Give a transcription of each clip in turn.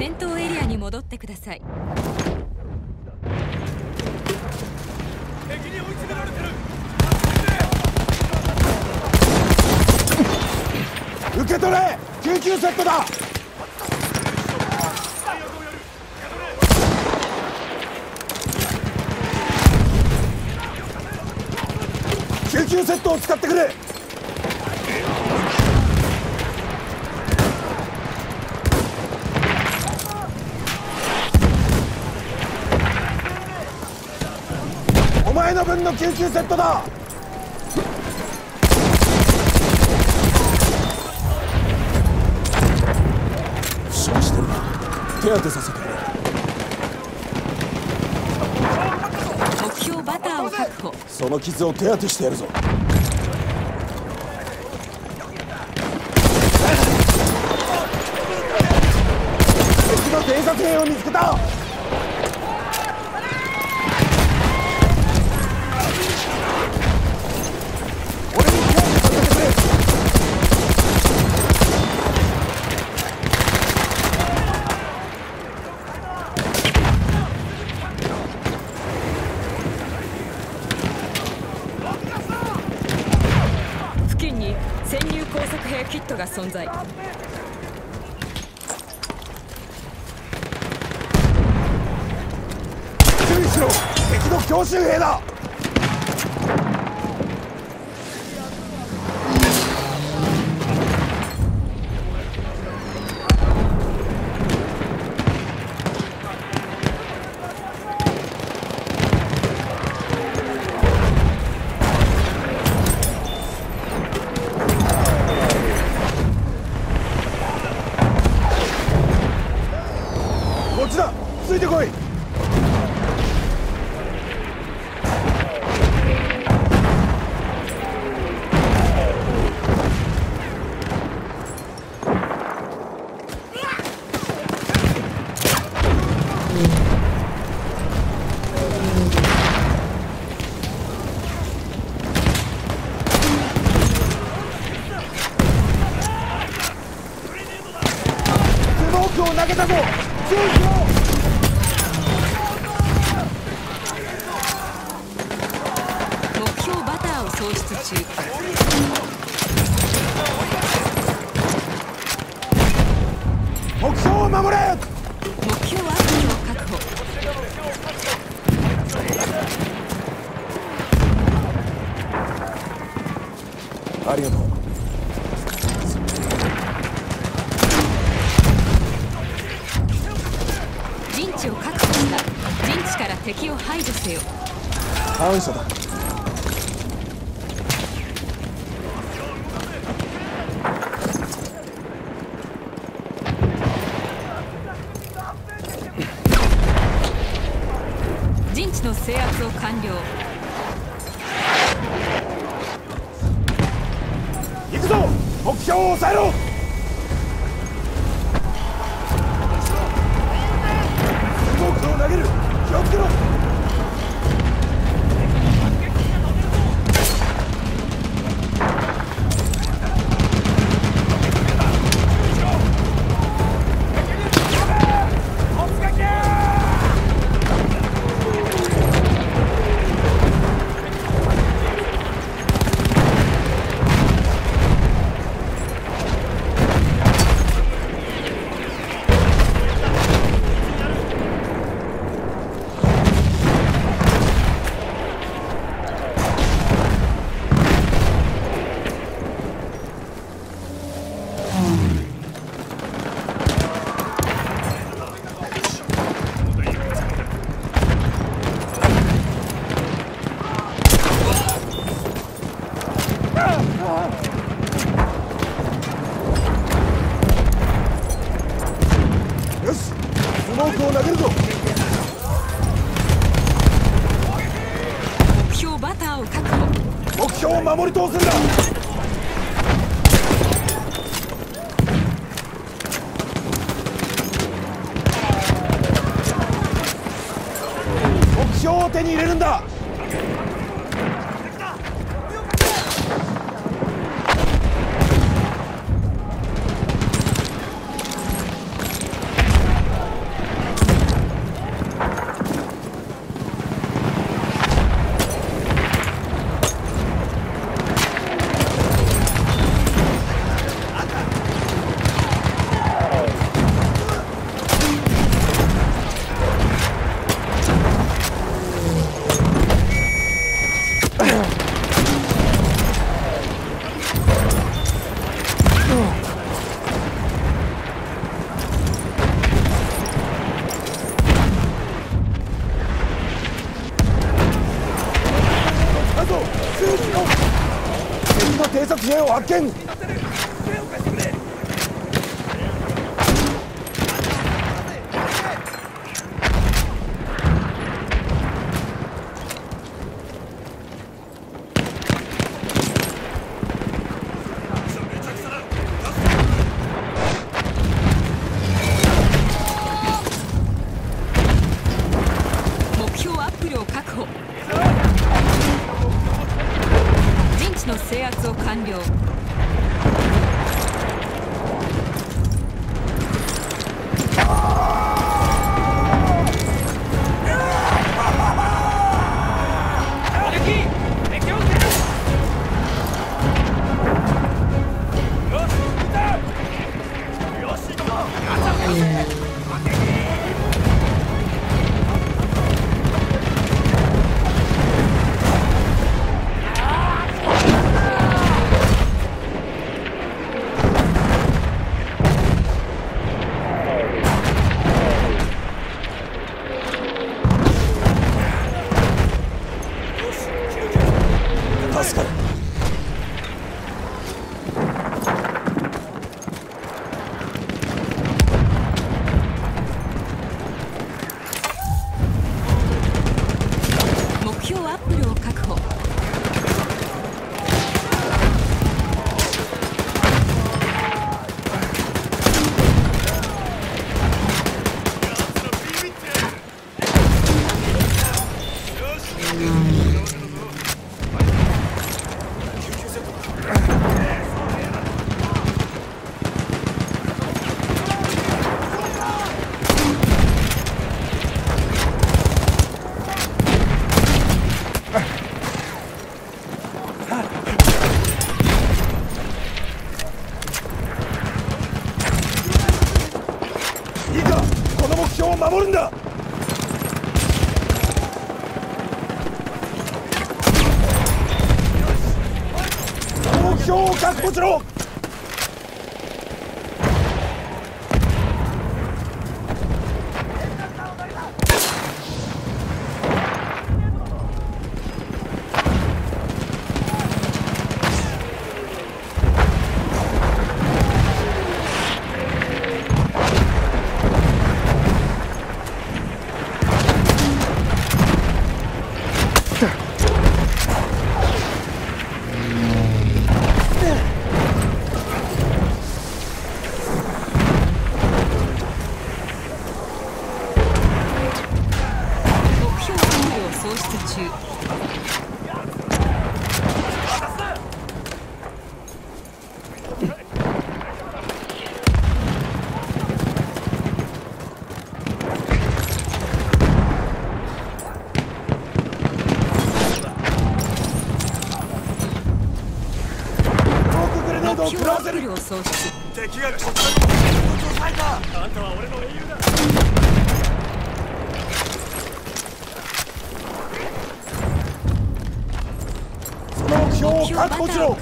戦闘エリアに戻ってください。敵に追い詰められてる。受け取れ。救急セットだ。救急セットを使ってくれ分の救急セットだ。負傷してるな。手当てさせてくれ。目標バターを確保。その傷を手当てしてやるぞ。敵の偵察兵を見つけた注意しろ敵の強襲兵だ。いてこい。スモークを投げたぞ。注意し喪失中目標を守れ目標アプリを確保。ありがとう陣地を確保。した陣地から敵を排除せよ感謝だ陣地の制圧を完了。を投げるぞ。バターを確保目標を守り通すんだ。目標を手に入れるんだ。察兵を発見。制圧を完了。queue up 부스럭 標を確保しろ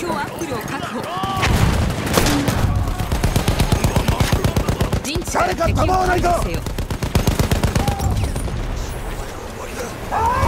標アップルを確保。陣地から誰か敵を構わないか排除せよ。間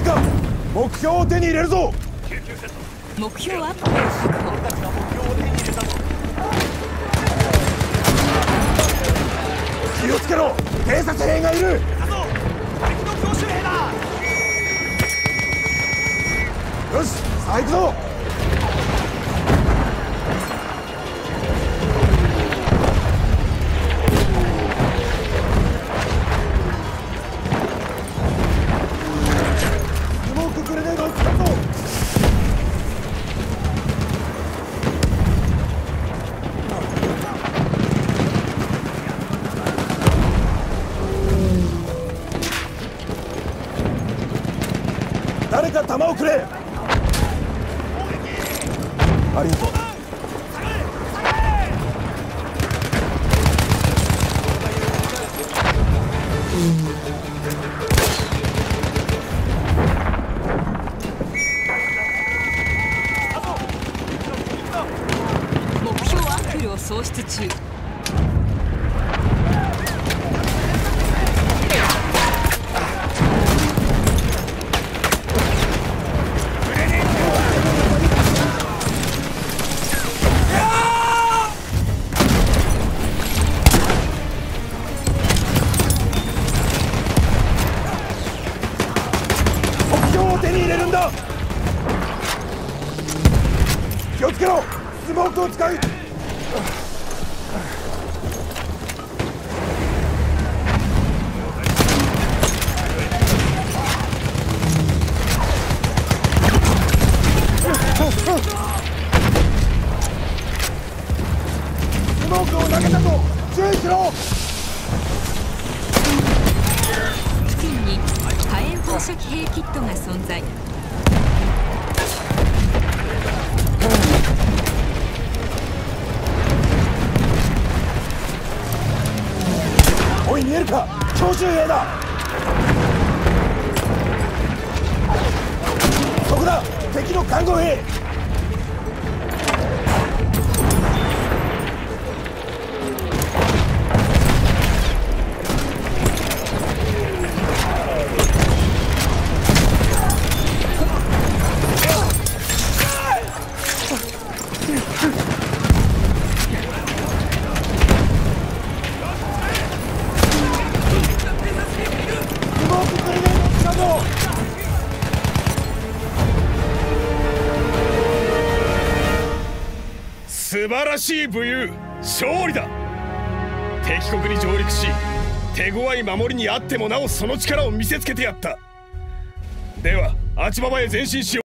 いか。目標を手に入れるぞ。目標アップルを確保気をつけろ。偵察兵がいる。敵の強襲兵だ。よしさあ行くぞ。弾をくれ。ありがとう。目標アップルを喪失中。れるんだ。気をつけろ。スモークを使う。スモークを投げたぞ。注意しろ。射器兵キットが存在。おい見えるか。長州兵だ。そこだ。敵の看護兵。しい武勇勝利だ。敵国に上陸し手強い守りにあってもなおその力を見せつけてやった。ではアチババへ前進しよう。